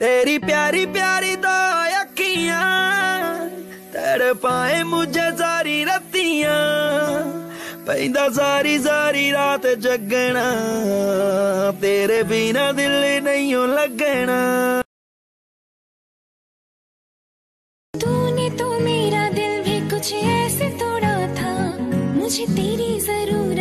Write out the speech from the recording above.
तेरी प्यारी प्यारी दो अखियाँ तेरे पाए मुझे सारी रतियाँ पैदा सारी सारी रात जगना, तेरे बिना दिल नहीं लगना। तूने तो मेरा दिल भी कुछ ऐसे तोड़ा था, मुझे तेरी ज़रूरत